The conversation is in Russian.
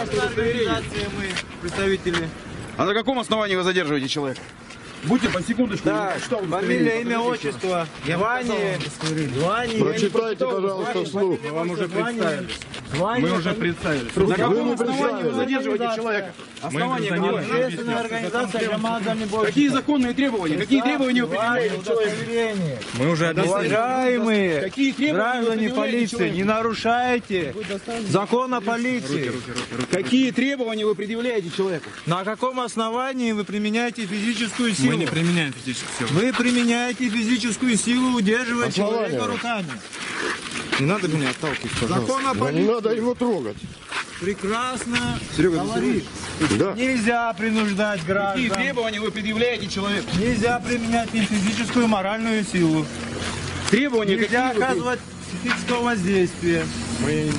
Мы представители. А на каком основании вы задерживаете человека? Будьте по секундочку. Так, фамилия, имя, отчество. Звание. Звание. Прочитайте, пожалуйста, вслух. Вам уже представили. Мы уже представились. На каком основании вы задерживаете человека? Основание какое? Общественная организация команда не больше. Какие законные требования? Какие требования вы предъявляете человеку? Мы уже объяснили. Уважаемые Какие граждане полиции, не нарушайте закон о полиции. Какие требования вы предъявляете человеку? На каком основании вы применяете физическую силу? Мы не применяем физическую силу. Вы применяете физическую силу, удерживая Основание. человека руками. Не надо меня отталкивать, пожалуйста. Закон о не надо его трогать. прекрасно Серега, говорит. Да. Нельзя принуждать Какие граждан. требования вы предъявляете человеку? Нельзя применять ни физическую, и моральную силу. Требования Нельзя какие вы оказывать физического воздействия. мы